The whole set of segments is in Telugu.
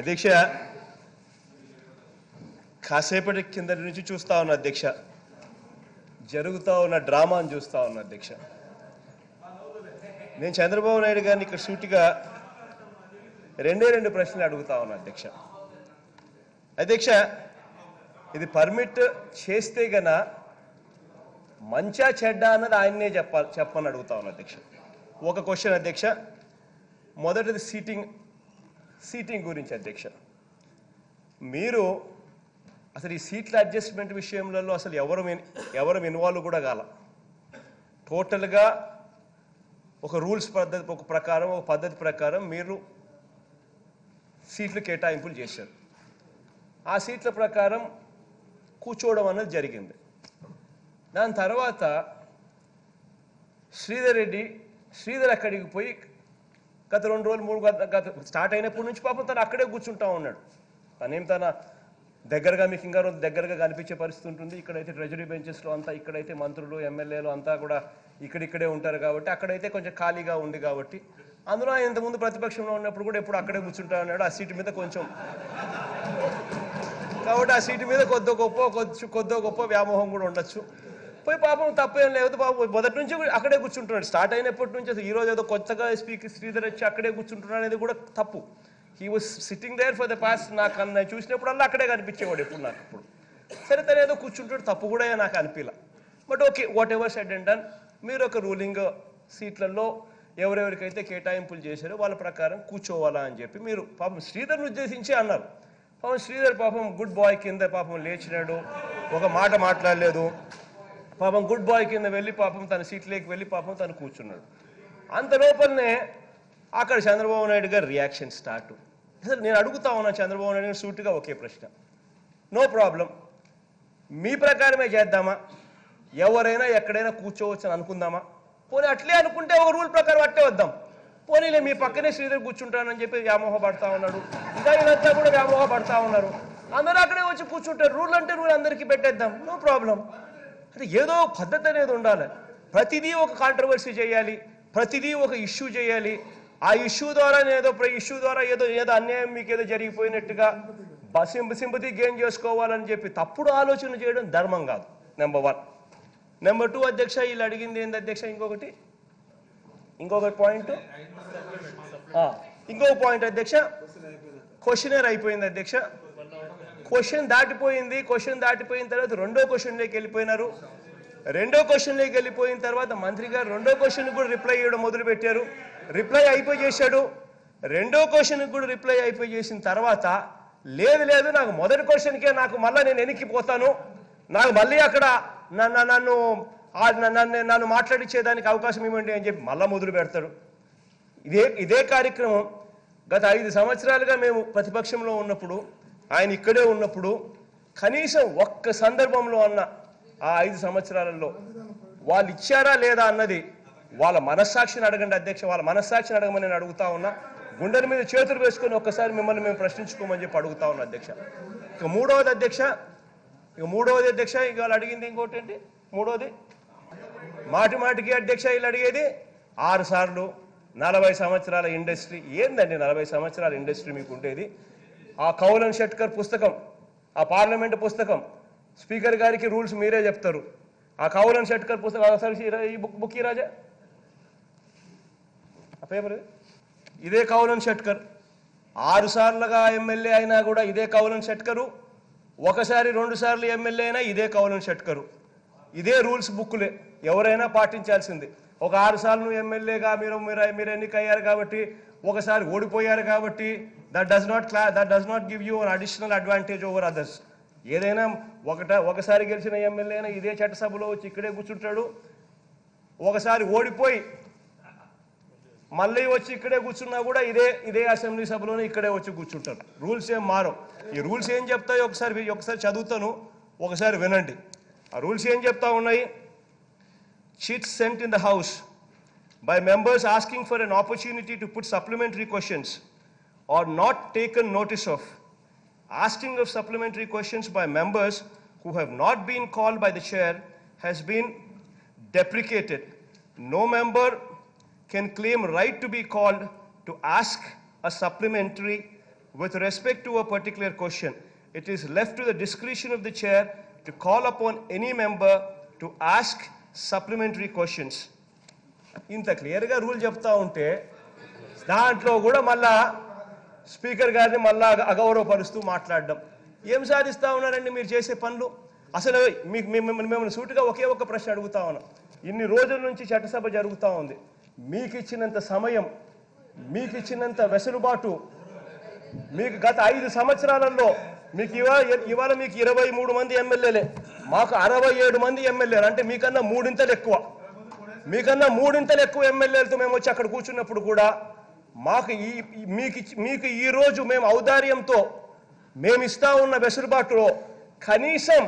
అధ్యక్ష కాసేపటి కిందటి నుంచి చూస్తా ఉన్న అధ్యక్ష. జరుగుతూ ఉన్న డ్రామాను చూస్తా ఉన్నా అధ్యక్ష. నేను చంద్రబాబు నాయుడు గారిని ఇక్కడ సూటిగా రెండే రెండు ప్రశ్నలు అడుగుతా ఉన్నా అధ్యక్ష. అధ్యక్ష ఇది పర్మిట్ చేస్తే గన మంచా చెడ్డ అన్నది ఆయన్నే చెప్పాలి చెప్పని అడుగుతా ఉన్నా అధ్యక్ష. ఒక క్వశ్చన్ అధ్యక్ష మొదటిది సీటింగ్ సీటింగ్ గురించి అధ్యక్ష. మీరు అసలు ఈ సీట్ల అడ్జస్ట్మెంట్ విషయంలో అసలు ఎవరు ఎవరు ఇన్వాల్వ్ కూడా కాల. టోటల్గా ఒక రూల్స్ పద్ధతి ఒక ప్రకారం ఒక పద్ధతి ప్రకారం మీరు సీట్లు కేటాయింపులు చేశారు. ఆ సీట్ల ప్రకారం కూర్చోవడం అన్నది జరిగింది. దాని తర్వాత శ్రీధర్ రెడ్డి శ్రీధర్ అక్కడికి పోయి గత రెండు రోజులు మూడు గత స్టార్ట్ అయినప్పటి నుంచి పాపం తను అక్కడే కూర్చుంటా ఉన్నాడు. తనేం తన దగ్గరగా మీకు ఇంకా రోజు దగ్గరగా కనిపించే పరిస్థితి ఉంటుంది. ఇక్కడైతే ట్రెజరీ బెంచెస్లో అంతా ఇక్కడైతే మంత్రులు ఎమ్మెల్యేలు అంతా కూడా ఇక్కడిక్కడే ఉంటారు కాబట్టి అక్కడైతే కొంచెం ఖాళీగా ఉంది కాబట్టి. అందులో ఆయన ఇంతకుముందు ప్రతిపక్షంలో ఉన్నప్పుడు కూడా ఎప్పుడు అక్కడే కూర్చుంటా ఉన్నాడు. ఆ సీటు మీద కొంచెం కాబట్టి ఆ సీటు మీద కొద్ది గొప్ప కొద్ది కొద్దో గొప్ప వ్యామోహం కూడా ఉండొచ్చు. పోయి పాపం తప్పేం లేదు పాపం మొదటి నుంచి అక్కడే కూర్చుంటున్నాడు. స్టార్ట్ అయినప్పటి నుంచి అసలు ఈ రోజు ఏదో కొత్తగా స్పీకర్ శ్రీధర్ వచ్చి అక్కడే కూర్చుంటున్నాడు అనేది కూడా తప్పు. He was sitting there for the past నాకు అన్న- చూసినప్పుడు చూసినప్పుడల్లా అక్కడే కనిపించేవాడు ఎప్పుడు నాకు ఇప్పుడు సరే తను ఏదో కూర్చుంటాడు తప్పు కూడా నాకు అనిపించలే but okay whatever said and done మీరు ఒక రూలింగ్ సీట్లలో ఎవరెవరికైతే కేటాయింపులు చేశారో వాళ్ళ ప్రకారం కూర్చోవాలా అని చెప్పి మీరు పాపం శ్రీధర్ని ఉద్దేశించి అన్నారు. పాపం శ్రీధర్ పాపం గుడ్ బాయ్ కింద పాపం లేచినాడు. ఒక మాట మాట్లాడలేదు. పాపం గుడ్ బాయ్ కింద వెళ్ళి పాపం తన సీట్లోకి వెళ్ళి పాపం తను కూర్చున్నాడు. అంత లోపలనే అక్కడ చంద్రబాబు నాయుడు గారు రియాక్షన్ స్టార్ట్ అసలు నేను అడుగుతా ఉన్నా చంద్రబాబు నాయుడు గారు సూటిగా ఒకే ప్రశ్న. నో ప్రాబ్లం మీ ప్రకారమే చేద్దామా? ఎవరైనా ఎక్కడైనా కూర్చోవచ్చు అని అనుకుందామా? పోనీ అట్లే అనుకుంటే ఒక రూల్ ప్రకారం అట్టే వద్దాం. పోనీలే మీ పక్కనే శ్రీధర్ కూర్చుంటానని చెప్పి వ్యామోహ పడతా ఉన్నాడు. ఇంకా ఇదంతా కూడా వ్యామోహ పడతా ఉన్నారు. అందరూ అక్కడే వచ్చి కూర్చుంటారు. రూల్ అంటే రూల్ అందరికీ పెట్టేద్దాం. నో ప్రాబ్లం అంటే ఏదో పద్ధతి అనేది ఉండాలి. ప్రతిదీ ఒక కాంట్రవర్సీ చేయాలి. ప్రతిదీ ఒక ఇష్యూ చేయాలి. ఆ ఇష్యూ ద్వారా ఏదో ఇష్యూ ద్వారా ఏదో ఏదో అన్యాయం మీకు ఏదో జరిగిపోయినట్టుగా సింప సింపతి గెయిన్ చేసుకోవాలని చెప్పి తప్పుడు ఆలోచన చేయడం ధర్మం కాదు. నెంబర్ వన్ నెంబర్ టూ అధ్యక్ష వీళ్ళు అడిగింది ఏంది అధ్యక్ష ఇంకొకటి? ఇంకొకటి పాయింట్ ఇంకొక పాయింట్ అధ్యక్ష. క్వశ్చనర్ అయిపోయింది అధ్యక్ష. క్వశ్చన్ దాటిపోయింది క్వశ్చన్ దాటిపోయిన తర్వాత రెండో క్వశ్చన్లోకి వెళ్ళిపోయినారు. రెండో క్వశ్చన్లోకి వెళ్ళిపోయిన తర్వాత మంత్రి గారు రెండో క్వశ్చన్ కూడా రిప్లై ఇవ్వడం మొదలుపెట్టారు. రిప్లై అయిపోయి చేశాడు రెండో క్వశ్చన్కి కూడా రిప్లై అయిపోయి చేసిన తర్వాత లేదు లేదు నాకు మొదటి క్వశ్చన్కే నాకు మళ్ళీ నేను వెనక్కిపోతాను నాకు మళ్ళీ అక్కడ నన్ను నన్ను నన్ను నన్ను మాట్లాడించేదానికి అవకాశం ఇవ్వండి అని చెప్పి మళ్ళీ మొదలు పెడతాడు. ఇదే ఇదే కార్యక్రమం గత ఐదు సంవత్సరాలుగా మేము ప్రతిపక్షంలో ఉన్నప్పుడు ఆయన ఇక్కడే ఉన్నప్పుడు కనీసం ఒక్క సందర్భంలో అన్న ఆ ఐదు సంవత్సరాలలో వాళ్ళు ఇచ్చారా లేదా అన్నది వాళ్ళ మనస్సాక్షిని అడగండి అధ్యక్ష వాళ్ళ మనస్సాక్షిని అడగమని నేను అడుగుతా ఉన్నా. గుండెల మీద చేతులు వేసుకొని ఒక్కసారి మిమ్మల్ని మేము ప్రశ్నించుకోమని చెప్పి అడుగుతా ఉన్నా అధ్యక్ష. ఇక మూడవది అధ్యక్ష ఇక మూడవది అధ్యక్ష ఇక వాళ్ళు అడిగింది ఇంకోటి ఏంటి? మూడవది? మాటి మాటికి అధ్యక్ష వీళ్ళు అడిగేది ఆరు సార్లు నలభై సంవత్సరాల ఇండస్ట్రీ. ఏందండి నలభై సంవత్సరాల ఇండస్ట్రీ మీకు ఉండేది? ఆ కౌలన్ షెట్కర్ పుస్తకం ఆ పార్లమెంట్ పుస్తకం స్పీకర్ గారికి రూల్స్ మీరే చెప్తారు. ఆ కౌలన్ షెట్కర్ పుస్తకం ఒకసారి ఈ- బుక్ బుక్ రాజా? ఆ పేపర్? ఇదే కౌలన్ షెట్కర్ ఆరు సార్లుగా ఎమ్మెల్యే అయినా కూడా ఇదే కౌలన్ షెట్కరు ఒకసారి రెండు సార్లు ఎమ్మెల్యే అయినా ఇదే కౌలన్ షెట్కరు ఇదే రూల్స్ బుక్లే ఎవరైనా పాటించాల్సింది. ఒక ఆరు సార్లు ఎమ్మెల్యేగా మీరు మీరు మీరు ఎన్నికయ్యారు కాబట్టి ఒకసారి ఓడిపోయారు కాబట్టి దట్ డస్ నాట్ క్లా that does not give you an additional advantage over others ఏదైనా ఒకట ఒకసారి గెలిచిన ఎమ్మెల్యే అయినా ఇదే చట్టసభలో వచ్చి ఇక్కడే కూర్చుంటాడు. ఒకసారి ఓడిపోయి మళ్ళీ వచ్చి ఇక్కడే కూర్చున్నా కూడా ఇదే ఇదే అసెంబ్లీ సభలోనే ఇక్కడే వచ్చి కూర్చుంటారు రూల్స్ ఏం మారవు. ఈ రూల్స్ ఏం చెప్తాయో ఒకసారి ఒకసారి చదువుతాను. ఒకసారి వినండి. ఆ రూల్స్ ఏం చెప్తా ఉన్నాయి? Chits sent in the house by members asking for an opportunity to put supplementary questions or not taken notice of. Asking of supplementary questions by members who have not been called by the chair has been deprecated. No member can claim right to be called to ask a supplementary with respect to a particular question, it is left to the discretion of the chair to call upon any member to ask supplementary questions. ఇంత క్లియర్గా రూల్ చెప్తా ఉంటే దాంట్లో కూడా మళ్ళా స్పీకర్ గారిని మళ్ళా అగౌరవపరుస్తూ మాట్లాడడం. ఏం సాధిస్తా ఉన్నారండి మీరు చేసే పనులు? అసలు మీకు మిమ్మల్ని మిమ్మల్ని సూటిగా ఒకే ఒక ప్రశ్న అడుగుతా ఉన్నాం. ఇన్ని రోజుల నుంచి చట్టసభ జరుగుతూ ఉంది. మీకు ఇచ్చినంత సమయం మీకు ఇచ్చినంత వెసులుబాటు మీకు గత ఐదు సంవత్సరాలలో మీకు ఇవాళ ఇవాళ మీకు ఇరవై మూడు మంది ఎమ్మెల్యేలే. మాకు అరవై ఏడు మంది ఎమ్మెల్యేలు. అంటే మీకన్నా మూడింతలు ఎక్కువ. మీకన్నా మూడింతలు ఎక్కువ ఎమ్మెల్యేలతో మేము వచ్చి అక్కడ కూర్చున్నప్పుడు కూడా మాకు ఈ మీకు మీకు ఈ రోజు మేము ఔదార్యంతో మేము ఇస్తా ఉన్న వెసులుబాటులో కనీసం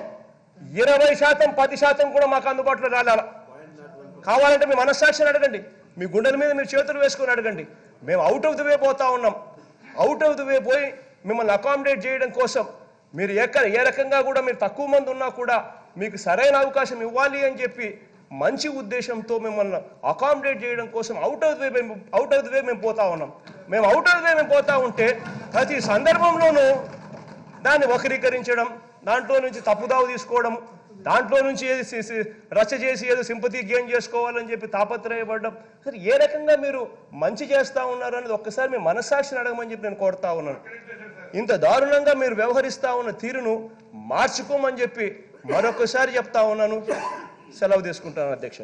ఇరవై శాతం పది శాతం కూడా మాకు అందుబాటులో రాలేలా కావాలంటే మీ మనస్సాక్షిని అడగండి. మీ గుండెల మీద మీరు చేతులు వేసుకొని అడగండి. మేము అవుట్ ఆఫ్ ది వే పోతా ఉన్నాం. అవుట్ ఆఫ్ ది వే పోయి మిమ్మల్ని అకామిడేట్ చేయడం కోసం మీరు ఎక్కడ ఏ రకంగా కూడా మీరు తక్కువ మంది ఉన్నా కూడా మీకు సరైన అవకాశం ఇవ్వాలి అని చెప్పి మంచి ఉద్దేశంతో మిమ్మల్ని అకామిడేట్ చేయడం కోసం అవుట్ ఆఫ్ ది వే మేము అవుట్ ఆఫ్ ది వే మేము పోతా ఉన్నాం. మేము అవుట్ ఆఫ్ ది వే మేము పోతా ఉంటే ప్రతి సందర్భంలోనూ దాన్ని వక్రీకరించడం దాంట్లో నుంచి తప్పుదావు తీసుకోవడం దాంట్లో నుంచి ఏది రచ్చ చేసి ఏదో సింపతి గెయిన్ చేసుకోవాలని చెప్పి తాపత్రయపడడం. సరే ఏ రకంగా మీరు మంచి చేస్తా ఉన్నారు అనేది ఒక్కసారి మీ మనస్సాక్షిని అడగమని చెప్పి నేను కోరుతా ఉన్నాను. ఇంత దారుణంగా మీరు వ్యవహరిస్తా ఉన్న తీరును మార్చుకోమని చెప్పి మరొకసారి చెప్తా ఉన్నాను. సెలవు తీసుకుంటాను అధ్యక్ష.